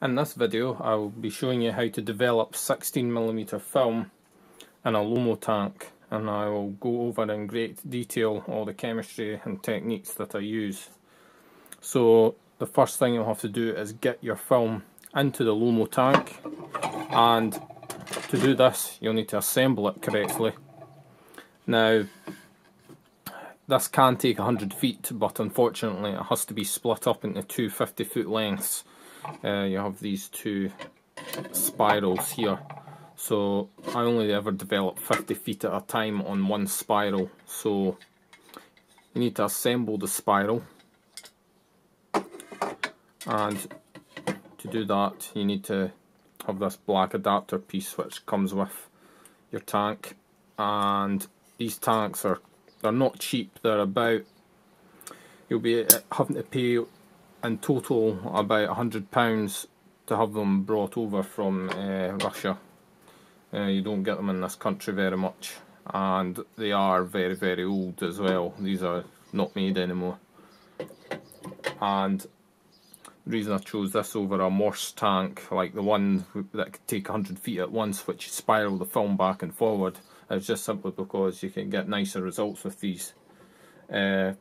In this video I will be showing you how to develop 16mm film in a Lomo tank and I will go over in great detail all the chemistry and techniques that I use. So the first thing you'll have to do is get your film into the Lomo tank and to do this you'll need to assemble it correctly. Now this can take 100 feet but unfortunately it has to be split up into two 50 foot lengths uh, you have these two spirals here. So I only ever develop 50 feet at a time on one spiral. So you need to assemble the spiral. And to do that you need to have this black adapter piece which comes with your tank. And these tanks are they're not cheap. They're about you'll be having to pay in total about £100 to have them brought over from uh, Russia. Uh, you don't get them in this country very much and they are very very old as well. These are not made anymore. And the reason I chose this over a Morse tank like the one that could take 100 feet at once which spiral the film back and forward is just simply because you can get nicer results with these. Uh,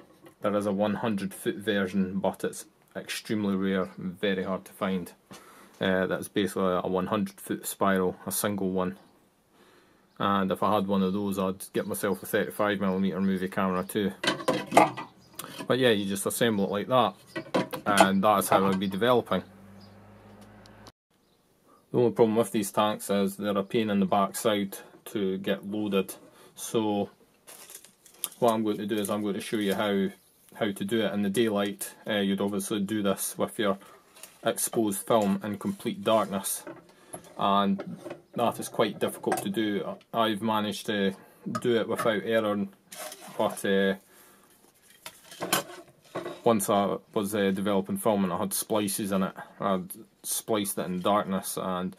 there is a 100 foot version but it's extremely rare, and very hard to find. Uh, that's basically a 100 foot spiral, a single one. And if I had one of those, I'd get myself a 35mm movie camera too. But yeah, you just assemble it like that, and that's how I'd be developing. The only problem with these tanks is they're a pain in the backside to get loaded. So what I'm going to do is I'm going to show you how how to do it in the daylight. Uh, you'd obviously do this with your exposed film in complete darkness and that is quite difficult to do. I've managed to do it without error but uh, once I was uh, developing film and I had splices in it, I'd spliced it in darkness and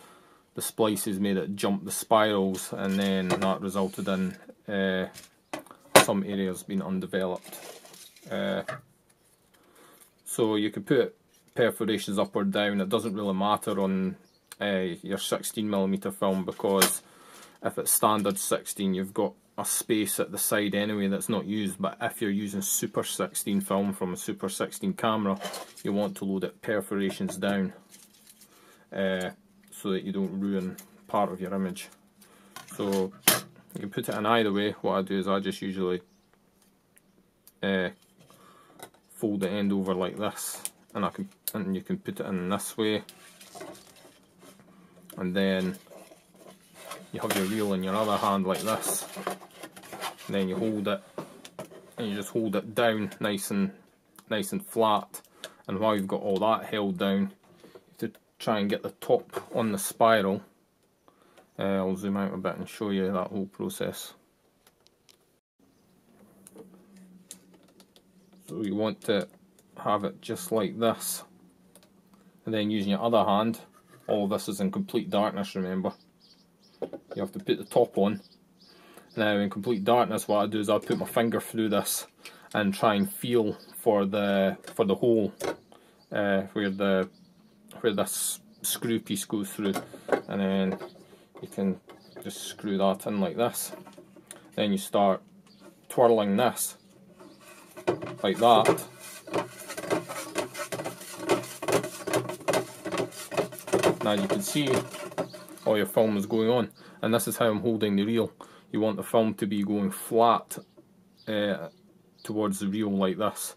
the splices made it jump the spirals and then that resulted in uh, some areas being undeveloped. Uh, so you could put perforations up or down, it doesn't really matter on uh, your 16mm film because if it's standard 16 you've got a space at the side anyway that's not used. But if you're using super 16 film from a super 16 camera you want to load it perforations down uh, so that you don't ruin part of your image. So you can put it in either way. What I do is I just usually uh, fold the end over like this and I can and you can put it in this way. And then you have your reel in your other hand like this. And then you hold it and you just hold it down nice and nice and flat. And while you've got all that held down to try and get the top on the spiral. Uh, I'll zoom out a bit and show you that whole process You want to have it just like this. And then using your other hand, all this is in complete darkness remember. You have to put the top on. Now in complete darkness what I do is I put my finger through this and try and feel for the for the hole uh, where the where this screw piece goes through and then you can just screw that in like this. Then you start twirling this like that. Now you can see all your film is going on and this is how I'm holding the reel. You want the film to be going flat uh, towards the reel like this.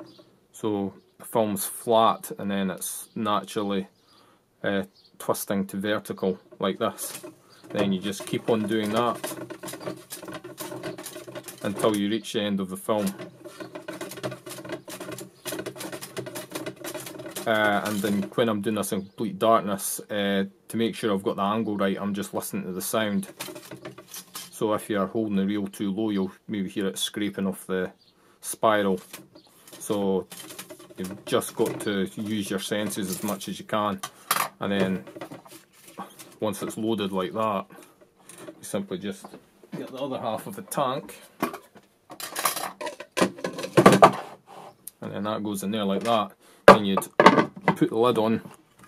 So the film's flat and then it's naturally uh, twisting to vertical like this. Then you just keep on doing that until you reach the end of the film. Uh, and then when I'm doing this in complete darkness, uh, to make sure I've got the angle right, I'm just listening to the sound. So if you're holding the reel too low, you'll maybe hear it scraping off the spiral. So you've just got to use your senses as much as you can. And then once it's loaded like that, you simply just get the other half of the tank. And then that goes in there like that. Then you'd put the lid on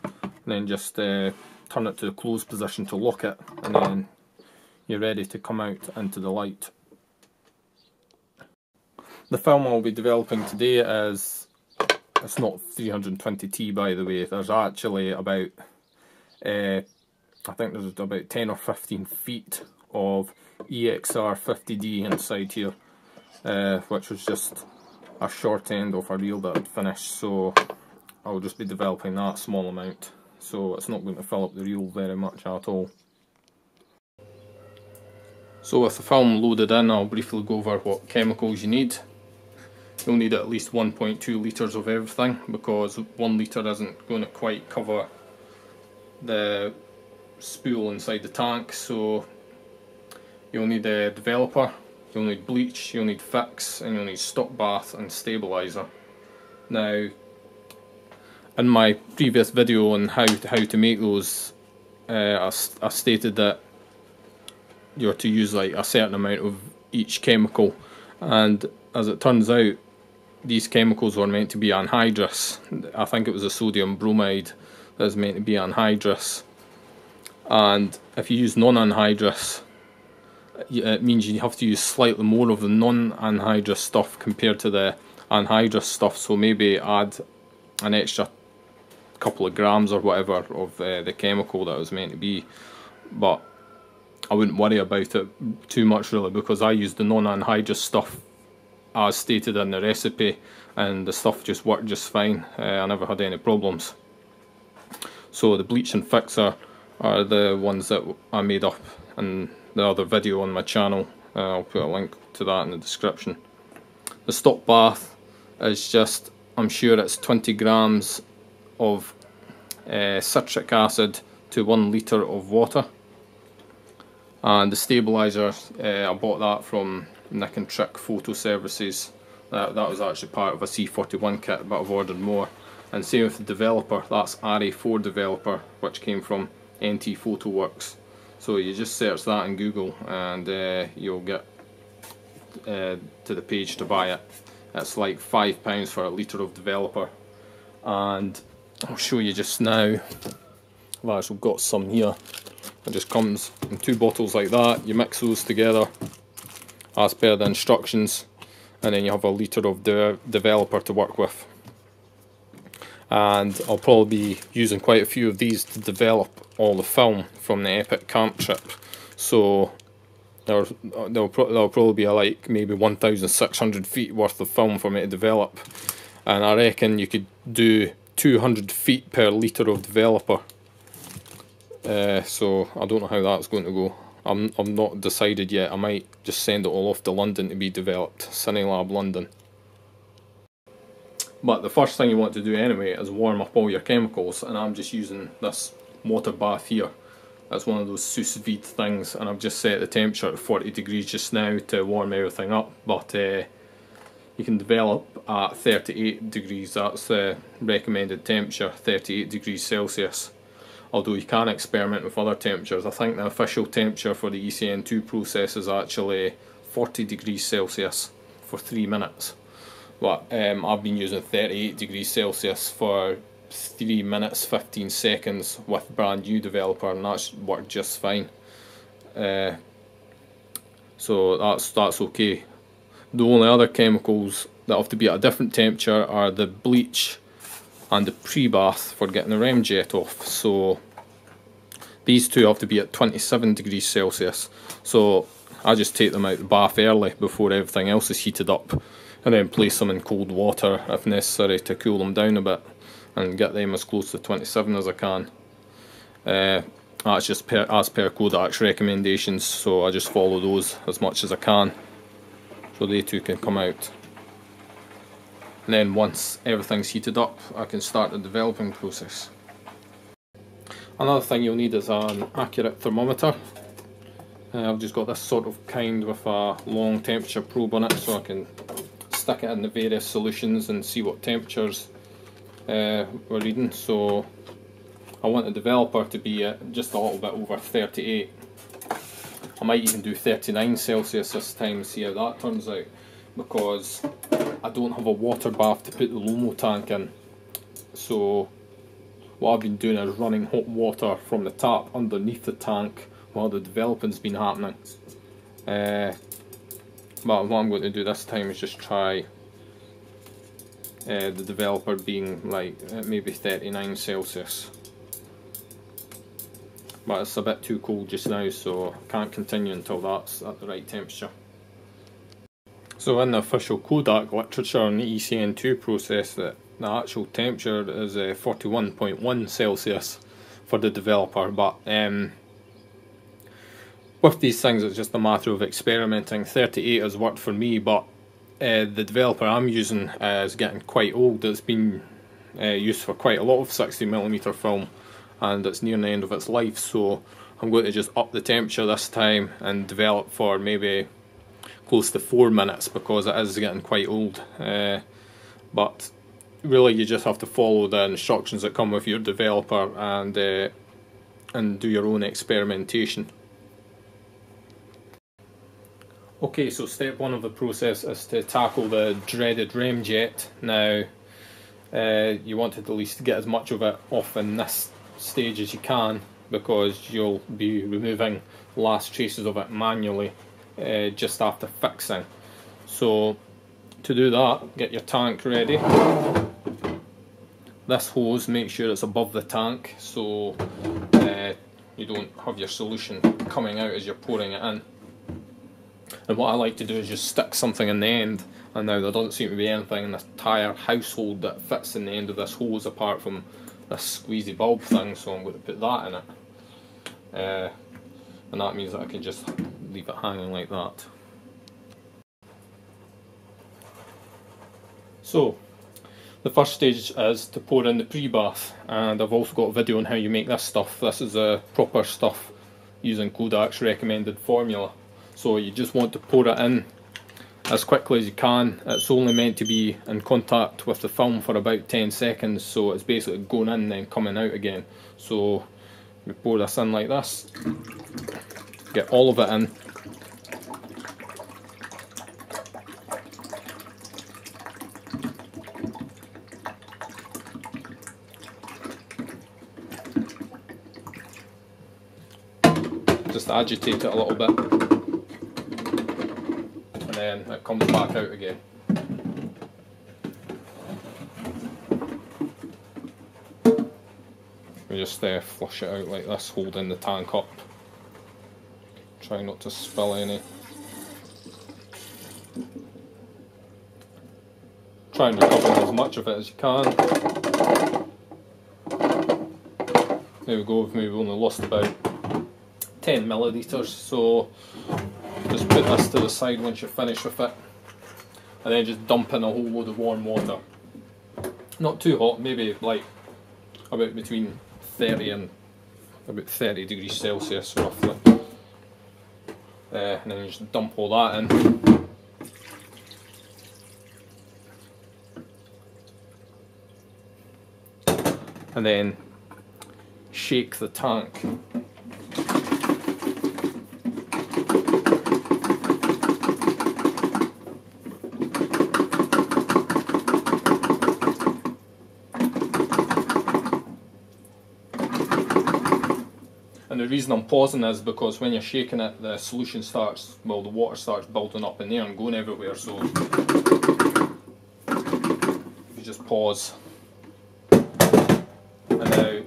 and then just uh, turn it to the closed position to lock it and then you're ready to come out into the light. The film I'll be developing today is, it's not 320t by the way, there's actually about, uh, I think there's about 10 or 15 feet of EXR 50D inside here, uh, which was just a short end of a reel that I'd finished, so I'll just be developing that small amount. So it's not going to fill up the reel very much at all. So with the film loaded in, I'll briefly go over what chemicals you need. You'll need at least 1.2 litres of everything because 1 litre isn't going to quite cover the spool inside the tank so you'll need a developer, you'll need bleach, you'll need fix and you'll need stop bath and stabiliser. Now in my previous video on how to, how to make those uh, I, I stated that you're to use like a certain amount of each chemical. And as it turns out these chemicals were meant to be anhydrous. I think it was a sodium bromide that was meant to be anhydrous. And if you use non-anhydrous it means you have to use slightly more of the non-anhydrous stuff compared to the anhydrous stuff so maybe add an extra couple of grams or whatever of uh, the chemical that was meant to be but I wouldn't worry about it too much really because I use the non-anhydrous stuff as stated in the recipe and the stuff just worked just fine. Uh, I never had any problems. So the bleach and fixer are the ones that I made up in the other video on my channel. Uh, I'll put a link to that in the description. The stop bath is just, I'm sure it's 20 grams of uh, citric acid to 1 litre of water and the stabilizer uh, I bought that from Nik and Trick Photo Services that, that was actually part of a C41 kit but I've ordered more and same with the developer that's RA4 developer which came from NT Photo Works so you just search that in Google and uh, you'll get uh, to the page to buy it. It's like five pounds for a litre of developer. And I'll show you just now. I've actually got some here. It just comes in two bottles like that. You mix those together as per the instructions. And then you have a litre of de developer to work with. And I'll probably be using quite a few of these to develop all the film from the Epic camp trip. So there'll, there'll, pro there'll probably be like maybe 1,600 feet worth of film for me to develop. And I reckon you could do 200 feet per litre of developer uh, so I don't know how that's going to go. I'm, I'm not decided yet. I might just send it all off to London to be developed. Cinelab London. But the first thing you want to do anyway is warm up all your chemicals and I'm just using this water bath here. That's one of those sous vide things and I've just set the temperature at 40 degrees just now to warm everything up but uh, you can develop at 38 degrees, that's the recommended temperature, 38 degrees Celsius although you can experiment with other temperatures. I think the official temperature for the ECN2 process is actually 40 degrees Celsius for 3 minutes. But um, I've been using 38 degrees Celsius for 3 minutes 15 seconds with brand new developer and that's worked just fine. Uh, so that's that's okay. The only other chemicals that have to be at a different temperature are the bleach and the pre-bath for getting the rem jet off. So these two have to be at 27 degrees Celsius. So I just take them out the bath early before everything else is heated up and then place them in cold water if necessary to cool them down a bit and get them as close to 27 as I can. Uh, that's just per, as per Kodak's recommendations so I just follow those as much as I can so they two can come out. And then once everything's heated up, I can start the developing process. Another thing you'll need is an accurate thermometer. Uh, I've just got this sort of kind with a long temperature probe on it so I can stick it in the various solutions and see what temperatures uh, we're reading. So I want the developer to be just a little bit over 38. I might even do 39 Celsius this time, see how that turns out because I don't have a water bath to put the Lomo tank in. So what I've been doing is running hot water from the tap underneath the tank while the developing's been happening. Uh, but what I'm going to do this time is just try uh, the developer being like uh, maybe 39 Celsius. But it's a bit too cold just now so I can't continue until that's at the right temperature. So in the official Kodak literature on the ECN2 process that the actual temperature is uh, 41.1 Celsius for the developer but um, with these things it's just a matter of experimenting. 38 has worked for me but uh, the developer I'm using uh, is getting quite old. It's been uh, used for quite a lot of 60mm film and it's near the end of its life so I'm going to just up the temperature this time and develop for maybe close to 4 minutes because it is getting quite old. Uh, but really you just have to follow the instructions that come with your developer and uh, and do your own experimentation. Okay, so step one of the process is to tackle the dreaded remjet. Now, uh, you want to at least get as much of it off in this stage as you can because you'll be removing last traces of it manually uh, just after fixing. So, to do that, get your tank ready. This hose, make sure it's above the tank so uh, you don't have your solution coming out as you're pouring it in. And what I like to do is just stick something in the end. And now there doesn't seem to be anything in the entire household that fits in the end of this hose apart from this squeezy bulb thing, so I'm going to put that in it. Uh, and that means that I can just leave it hanging like that. So, the first stage is to pour in the pre-bath and I've also got a video on how you make this stuff. This is a proper stuff using Kodak's recommended formula. So you just want to pour it in as quickly as you can. It's only meant to be in contact with the film for about 10 seconds, so it's basically going in and then coming out again. So we pour this in like this, get all of it in. Just agitate it a little bit then it comes back out again. We just uh, flush it out like this, holding the tank up. Try not to spill any. Try and recover as much of it as you can. There we go, we've maybe only lost about 10 millilitres, so just put this to the side once you're finished with it. And then just dump in a whole load of warm water. Not too hot, maybe like about between 30 and about 30 degrees Celsius roughly. Uh, and then just dump all that in. And then shake the tank reason I'm pausing is because when you're shaking it, the solution starts, well, the water starts building up in there and going everywhere. So you just pause, and now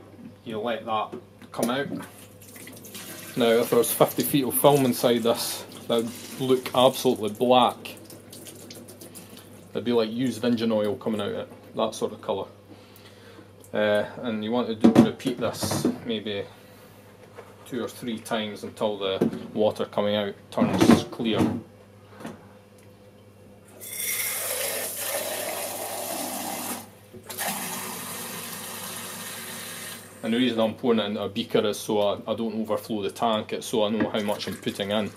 you let that come out. Now, if there's 50 feet of film inside this, that would look absolutely black. It'd be like used engine oil coming out of it, that sort of colour. Uh, and you want to do, repeat this maybe two or three times until the water coming out turns clear. And the reason I'm pouring it in a beaker is so I, I don't overflow the tank, it's so I know how much I'm putting in.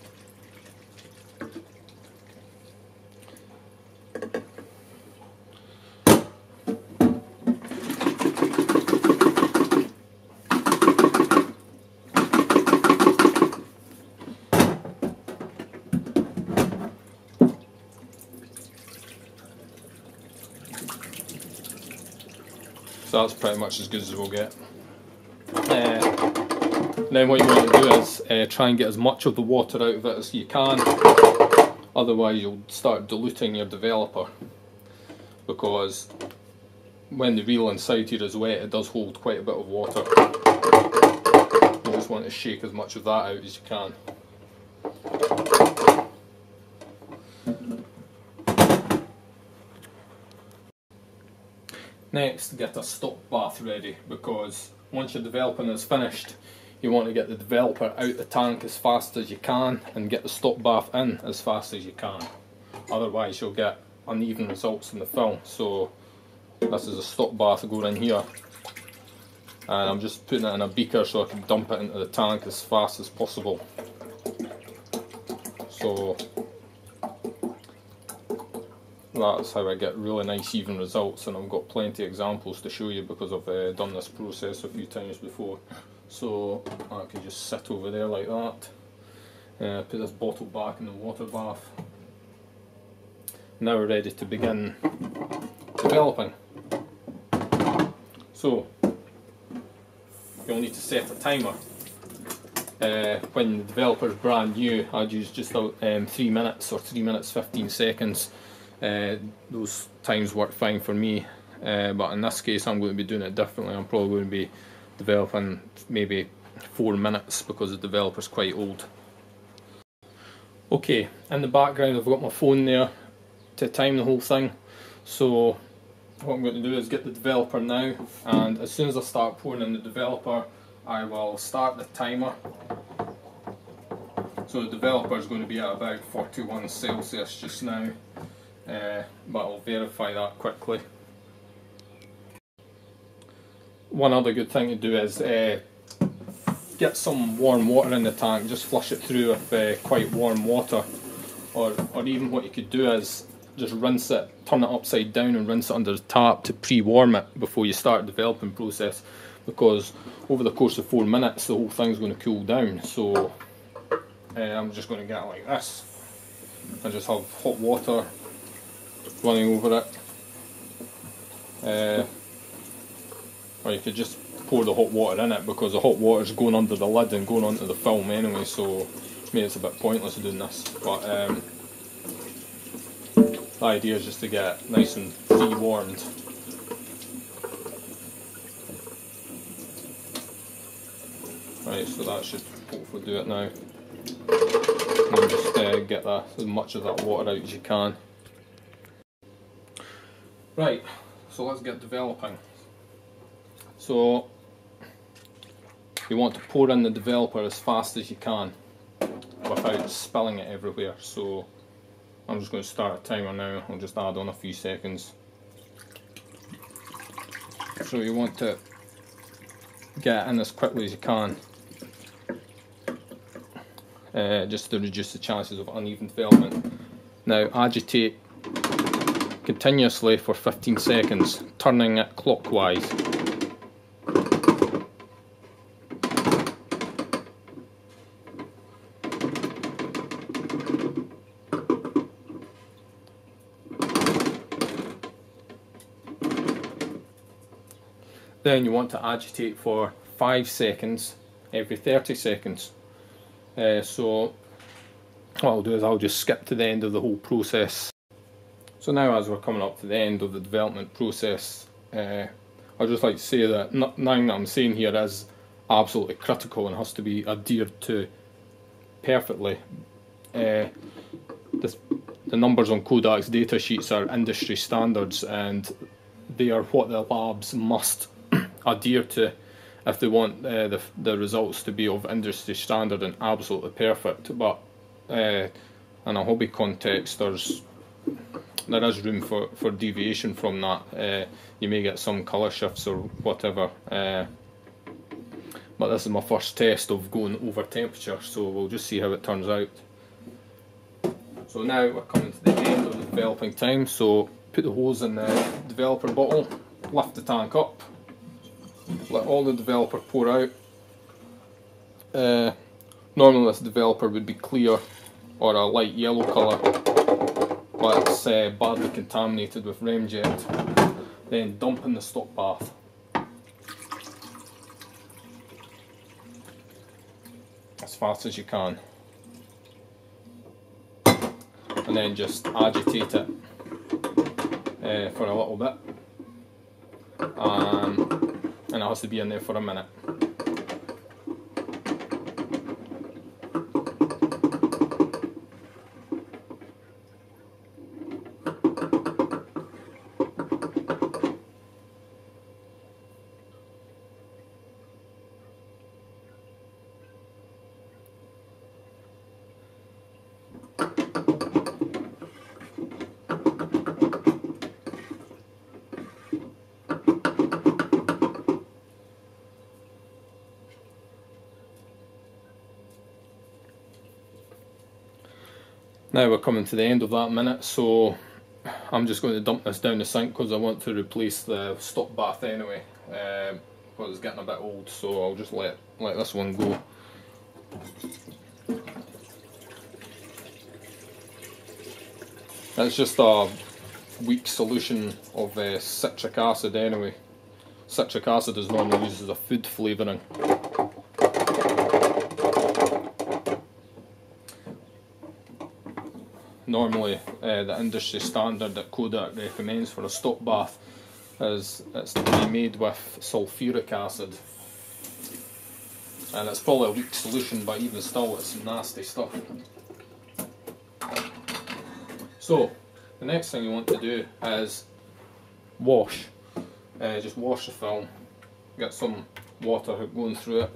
That's pretty much as good as we'll get. Uh, then what you want to do is uh, try and get as much of the water out of it as you can, otherwise you'll start diluting your developer because when the reel inside here is wet it does hold quite a bit of water. You just want to shake as much of that out as you can. Next, get a stop bath ready because once your developing is finished, you want to get the developer out the tank as fast as you can and get the stop bath in as fast as you can. Otherwise, you'll get uneven results in the film. So, this is a stop bath going in here, and I'm just putting it in a beaker so I can dump it into the tank as fast as possible. So, that's how I get really nice even results and I've got plenty of examples to show you because I've uh, done this process a few times before. So I can just sit over there like that. Uh, put this bottle back in the water bath. Now we're ready to begin developing. So you'll need to set a timer. Uh, when the developer is brand new I'd use just um, 3 minutes or 3 minutes 15 seconds uh, those times work fine for me, uh, but in this case I'm going to be doing it differently. I'm probably going to be developing maybe four minutes because the developer's quite old. Okay, in the background I've got my phone there to time the whole thing. So what I'm going to do is get the developer now and as soon as I start pouring in the developer I will start the timer. So the developer is going to be at about 41 Celsius just now uh, but I'll verify that quickly. One other good thing to do is uh, get some warm water in the tank, just flush it through with uh, quite warm water. Or, or even what you could do is just rinse it, turn it upside down and rinse it under the tap to pre-warm it before you start the developing process. Because over the course of four minutes the whole thing's going to cool down. So uh, I'm just going to get it like this. And just have hot water running over it. Uh, or you could just pour the hot water in it because the hot water is going under the lid and going onto the film anyway, so maybe it's a bit pointless doing this. But um, the idea is just to get it nice and pre-warmed. Right, so that should hopefully do it now. And just uh, get that, as much of that water out as you can. Right, so let's get developing. So you want to pour in the developer as fast as you can without spilling it everywhere. So I'm just going to start a timer now, I'll just add on a few seconds. So you want to get in as quickly as you can uh, just to reduce the chances of uneven development. Now agitate continuously for 15 seconds, turning it clockwise. Then you want to agitate for 5 seconds every 30 seconds. Uh, so what I'll do is I'll just skip to the end of the whole process so now as we're coming up to the end of the development process, uh, I'd just like to say that nothing that I'm saying here is absolutely critical and has to be adhered to perfectly. Uh, this, the numbers on Kodak's data sheets are industry standards and they are what the labs must adhere to if they want uh, the, the results to be of industry standard and absolutely perfect. But uh, in a hobby context, there's there is room for, for deviation from that. Uh, you may get some colour shifts or whatever. Uh, but this is my first test of going over temperature, so we'll just see how it turns out. So now we're coming to the end of the developing time, so put the hose in the developer bottle, lift the tank up, let all the developer pour out. Uh, normally this developer would be clear or a light yellow colour that's uh, badly contaminated with remjet, then dump in the stop bath. As fast as you can. And then just agitate it uh, for a little bit. Um, and it has to be in there for a minute. Now we're coming to the end of that minute, so I'm just going to dump this down the sink because I want to replace the stop bath anyway. Um, because it's getting a bit old, so I'll just let let this one go. It's just a weak solution of uh, citric acid anyway. Citric acid is normally used as a food flavouring. Normally uh, the industry standard that Kodak recommends for a stop bath is it's to be made with sulfuric acid. And it's probably a weak solution but even still it's nasty stuff. So the next thing you want to do is wash. Uh, just wash the film. Get some water going through it.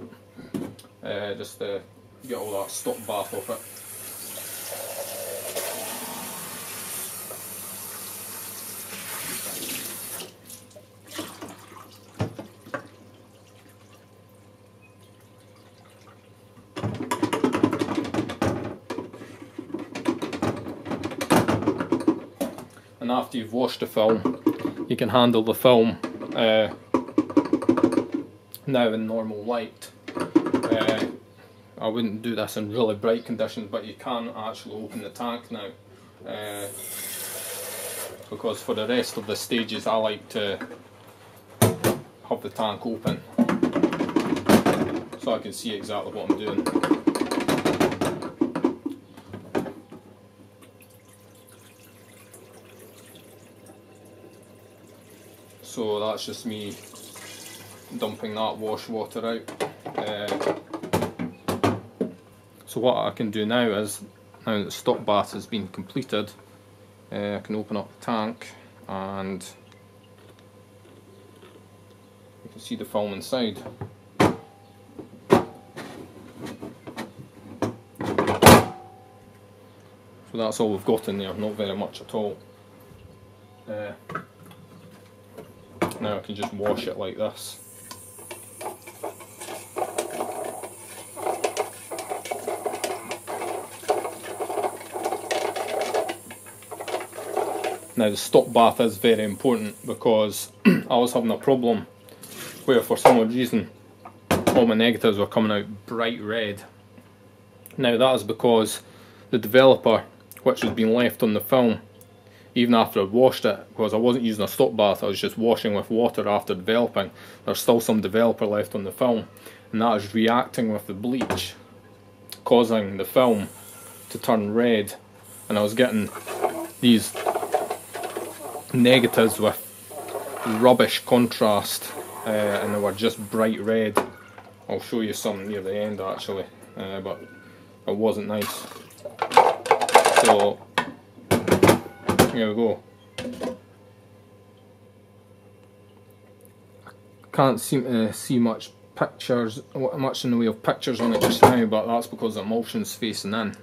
Uh, just to get all that stop bath off it and after you've washed the film you can handle the film uh, now in normal light. Uh, I wouldn't do this in really bright conditions but you can actually open the tank now uh, because for the rest of the stages I like to have the tank open so I can see exactly what I'm doing. So that's just me dumping that wash water out. Uh, so what I can do now is, now that the stop bath has been completed, uh, I can open up the tank and you can see the foam inside. So that's all we've got in there, not very much at all. Uh, now I can just wash it like this. Now the stop bath is very important because I was having a problem where for some odd reason all my negatives were coming out bright red. Now that is because the developer which has been left on the film even after I'd washed it, because I wasn't using a stop bath, I was just washing with water after developing, there's still some developer left on the film, and that is reacting with the bleach, causing the film to turn red, and I was getting these negatives with rubbish contrast, uh, and they were just bright red. I'll show you some near the end actually, uh, but it wasn't nice. So we go. I can't seem to uh, see much pictures, much in the way of pictures on it just now, but that's because the emulsion's facing in.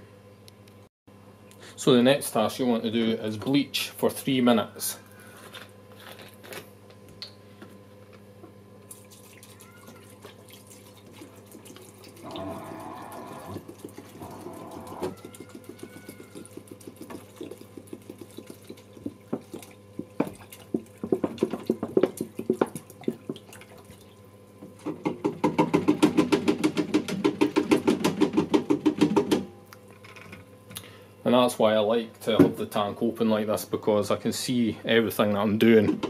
So the next task you want to do is bleach for three minutes. And that's why I like to have the tank open like this because I can see everything that I'm doing.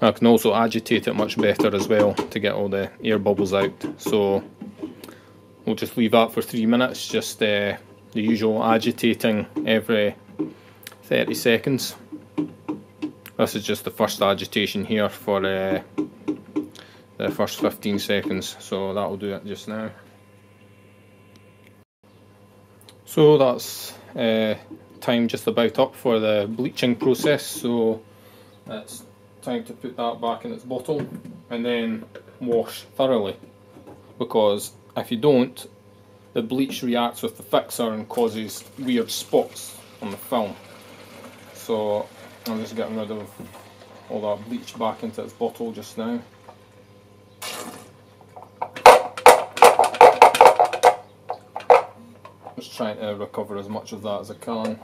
I can also agitate it much better as well to get all the air bubbles out. So we'll just leave that for three minutes, just uh, the usual agitating every 30 seconds. This is just the first agitation here for uh, the first 15 seconds, so that'll do it just now. So that's uh, time just about up for the bleaching process, so it's time to put that back in its bottle and then wash thoroughly. Because if you don't the bleach reacts with the fixer and causes weird spots on the film. So I'm just getting rid of all that bleach back into its bottle just now just trying to recover as much of that as I can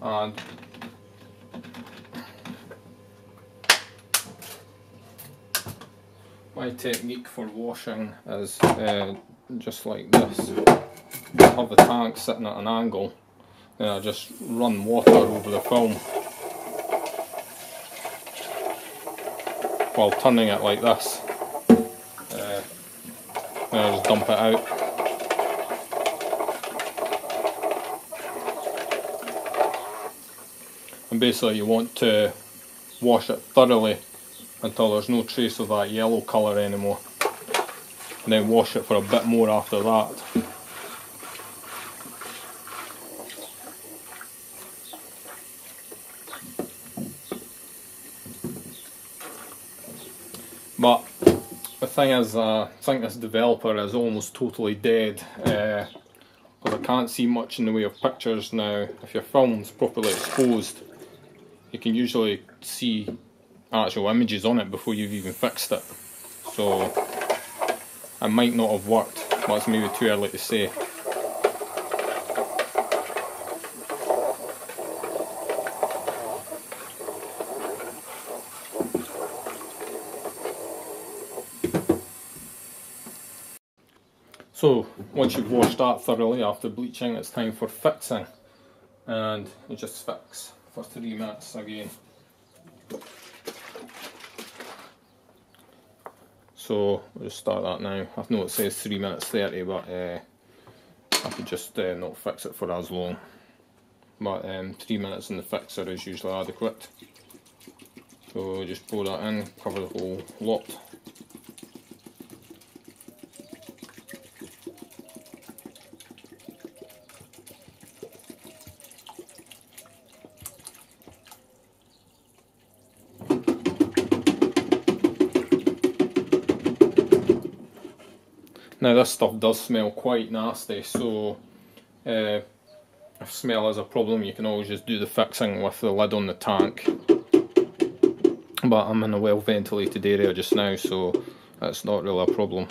and my technique for washing is uh, just like this. I have the tank sitting at an angle and I just run water over the film while turning it like this. Uh, I just dump it out. And basically you want to wash it thoroughly until there's no trace of that yellow colour anymore. And then wash it for a bit more after that but the thing is uh, I think this developer is almost totally dead uh, because I can't see much in the way of pictures now if your film's properly exposed you can usually see actual images on it before you've even fixed it. So it might not have worked, but it's maybe too early to say. So once you've washed that thoroughly after bleaching it's time for fixing and you just fix for three minutes again. So we'll just start that now. I know it says 3 minutes 30 but uh, I could just uh, not fix it for as long. But um, 3 minutes in the fixer is usually adequate. So just pour that in, cover the whole lot. Now this stuff does smell quite nasty, so uh, if smell is a problem you can always just do the fixing with the lid on the tank. But I'm in a well ventilated area just now, so that's not really a problem.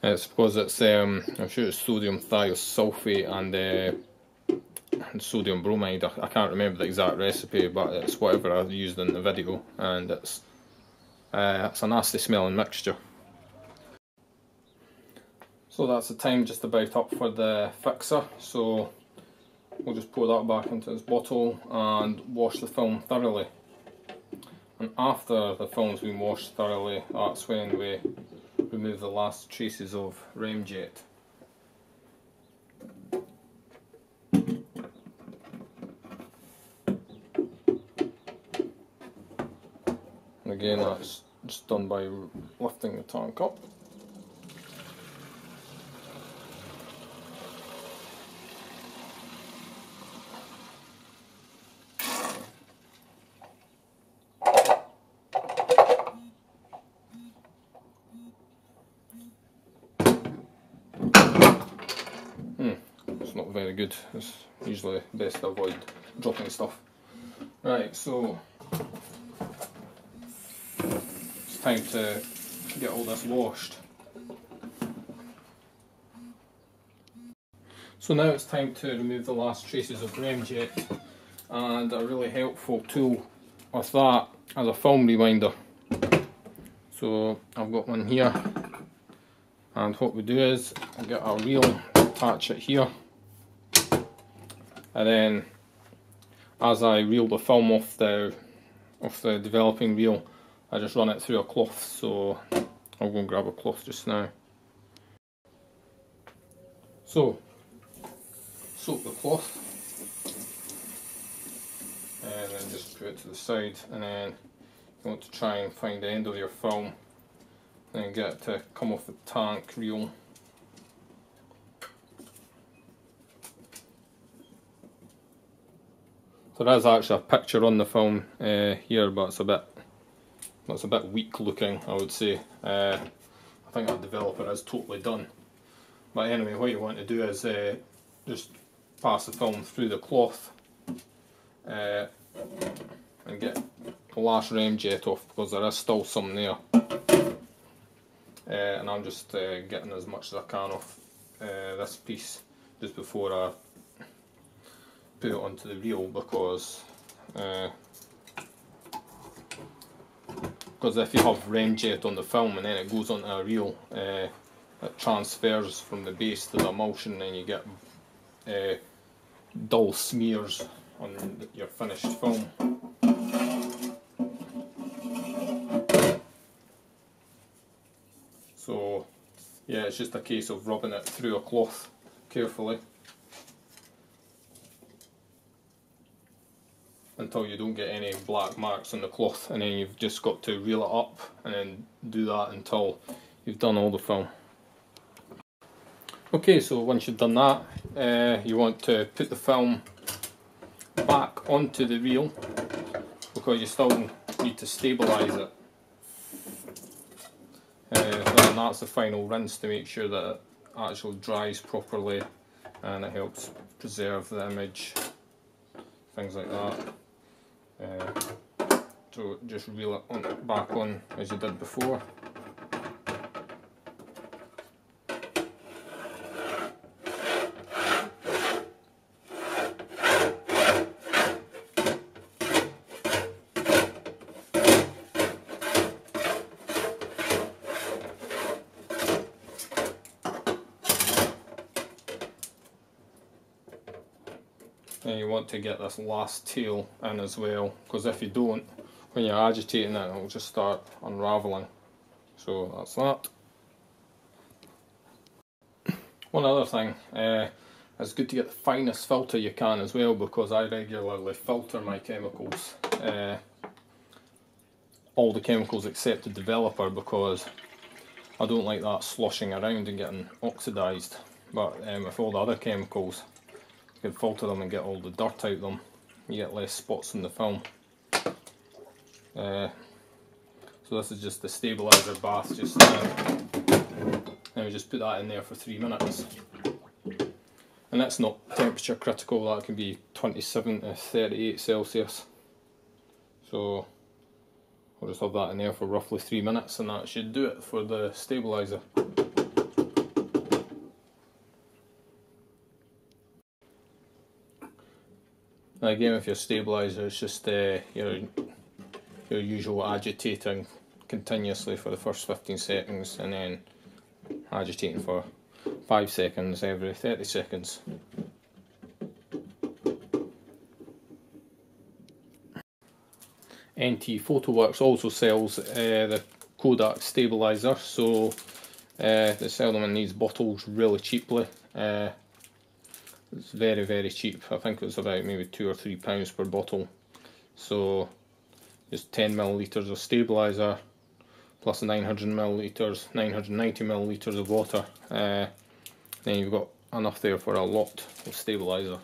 It's because it's, um, I'm sure it's sodium thiosulfate and, uh, and sodium bromide. I, I, can't remember the exact recipe, but it's whatever I used in the video, and it's uh, it's a nasty smelling mixture. So that's the time just about up for the fixer. So we'll just pour that back into this bottle and wash the film thoroughly. And after the film's been washed thoroughly, that's when we remove the last traces of Remjet. Again that's just done by lifting the tank up. Hmm, it's not very good. It's usually best to avoid dropping stuff. Right, so time to get all this washed. So now it's time to remove the last traces of Remjet and a really helpful tool with that as a film rewinder. So I've got one here and what we do is I get a reel, attach it here and then as I reel the film off the off the developing reel I just run it through a cloth so I'll go and grab a cloth just now. So soak the cloth and then just put it to the side and then you want to try and find the end of your film and get it to come off the tank reel. So there is actually a picture on the film uh, here, but it's a bit, it's a bit weak looking, I would say. Uh, I think that developer is totally done. But anyway, what you want to do is uh, just pass the film through the cloth uh, and get the last remjet off because there is still some there. Uh, and I'm just uh, getting as much as I can off this piece just before I put it onto the reel because uh, because if you have remjet on the film and then it goes onto a reel uh, it transfers from the base to the emulsion and you get uh, dull smears on your finished film. So yeah it's just a case of rubbing it through a cloth carefully. Until you don't get any black marks on the cloth and then you've just got to reel it up and then do that until you've done all the film. Okay, so once you've done that, uh, you want to put the film back onto the reel because you still need to stabilise it. Uh, and that's the final rinse to make sure that it actually dries properly and it helps preserve the image, things like that. Uh, so just reel it on, back on as you did before. and you want get this last tail in as well because if you don't when you're agitating it it'll just start unraveling. So that's that. One other thing uh, it's good to get the finest filter you can as well because I regularly filter my chemicals uh, all the chemicals except the developer because I don't like that sloshing around and getting oxidised but um, with all the other chemicals you can filter them and get all the dirt out of them. You get less spots in the film. Uh, so this is just the stabiliser bath just now. And we just put that in there for three minutes. And that's not temperature critical, that can be 27 to 38 Celsius. So we'll just have that in there for roughly three minutes and that should do it for the again with your stabiliser it's just uh, your, your usual agitating continuously for the first 15 seconds and then agitating for 5 seconds every 30 seconds. NT Photoworks also sells uh, the Kodak stabiliser so uh, they sell them in these bottles really cheaply. Uh, it's very very cheap. I think it was about maybe two or three pounds per bottle. So just 10 milliliters of stabilizer plus 900 milliliters, 990 milliliters of water. Uh, then you've got enough there for a lot of stabilizer.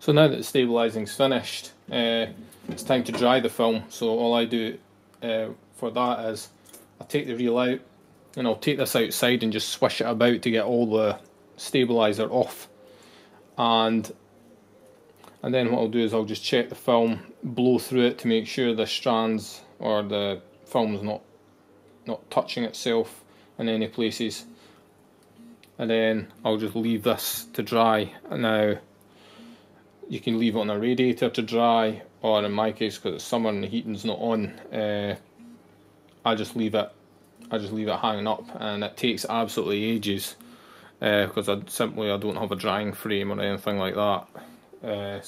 So now that the stabilizing's finished, uh, it's time to dry the film. So all I do uh, for that is I take the reel out and I'll take this outside and just swish it about to get all the stabilizer off. And and then what I'll do is I'll just check the film blow through it to make sure the strands or the film's not not touching itself in any places. And then I'll just leave this to dry. And now you can leave it on a radiator to dry or in my case because it's summer and the heating's not on uh, I just leave it I just leave it hanging up and it takes absolutely ages because uh, I simply I don't have a drying frame or anything like that. Uh,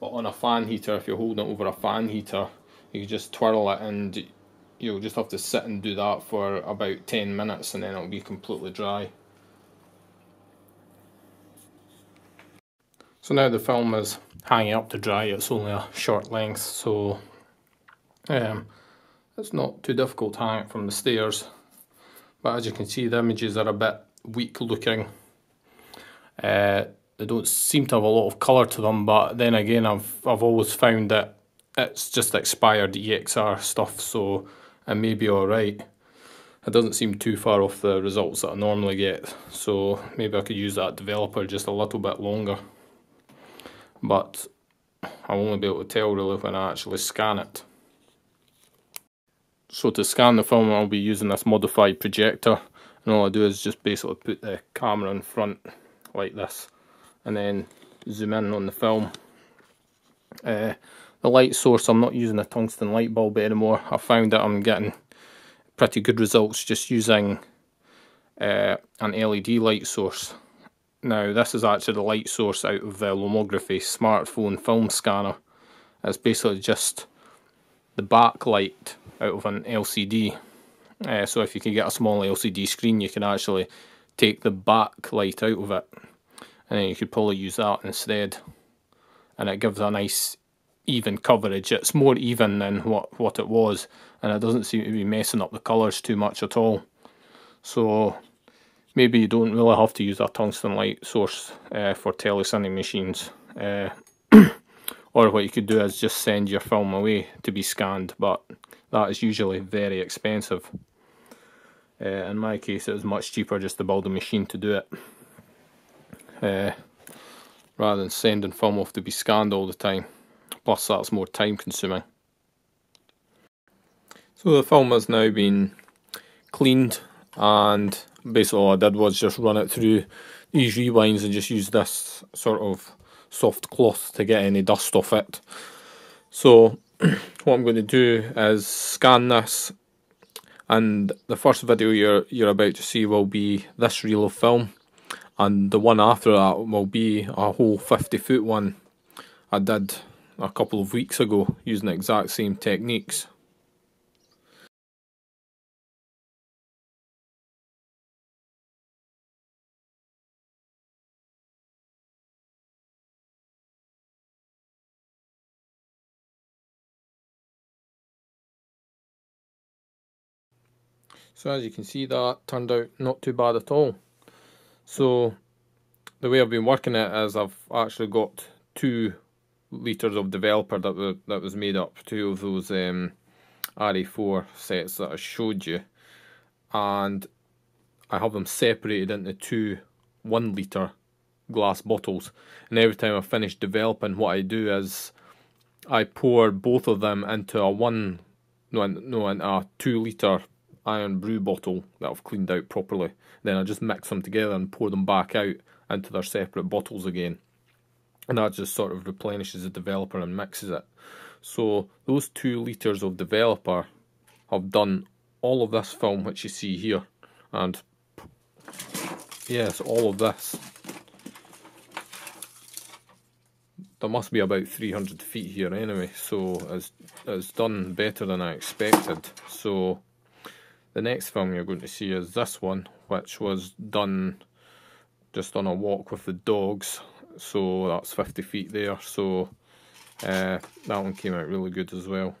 but on a fan heater, if you're holding it over a fan heater, you just twirl it and you'll just have to sit and do that for about 10 minutes and then it'll be completely dry. So now the film is hanging up to dry, it's only a short length so um, it's not too difficult to hang it from the stairs but as you can see the images are a bit weak looking. Uh, they don't seem to have a lot of colour to them but then again I've, I've always found that it's just expired EXR stuff so it may be alright. It doesn't seem too far off the results that I normally get so maybe I could use that developer just a little bit longer but I'll only be able to tell really when I actually scan it. So to scan the film I'll be using this modified projector and all I do is just basically put the camera in front like this and then zoom in on the film. Uh, the light source I'm not using a tungsten light bulb anymore. I found that I'm getting pretty good results just using uh, an LED light source. Now this is actually the light source out of the Lomography smartphone film scanner. It's basically just the backlight out of an LCD. Uh, so if you can get a small LCD screen you can actually take the backlight out of it and then you could probably use that instead and it gives a nice even coverage. It's more even than what, what it was and it doesn't seem to be messing up the colours too much at all. So maybe you don't really have to use a tungsten light source uh, for telecine machines. Uh, or what you could do is just send your film away to be scanned, but that is usually very expensive. Uh, in my case it was much cheaper just to build a machine to do it. Uh, rather than sending film off to be scanned all the time. Plus that's more time consuming. So the film has now been cleaned and basically all I did was just run it through these rewinds and just use this sort of soft cloth to get any dust off it. So what I'm going to do is scan this and the first video you're you're about to see will be this reel of film and the one after that will be a whole 50 foot one I did a couple of weeks ago using the exact same techniques. So as you can see that turned out not too bad at all. So the way I've been working it is I've actually got two litres of developer that, was, that was made up, two of those um, RA4 sets that I showed you and I have them separated into two one litre glass bottles and every time I finish developing what I do is I pour both of them into a one no, no a two litre Irn-Bru bottle that I've cleaned out properly. Then I just mix them together and pour them back out into their separate bottles again. And that just sort of replenishes the developer and mixes it. So those two litres of developer have done all of this film which you see here. And yes, all of this. There must be about 300 feet here anyway, so it's, it's done better than I expected. So the next film you're going to see is this one, which was done just on a walk with the dogs. So that's 50 feet there. So uh, that one came out really good as well.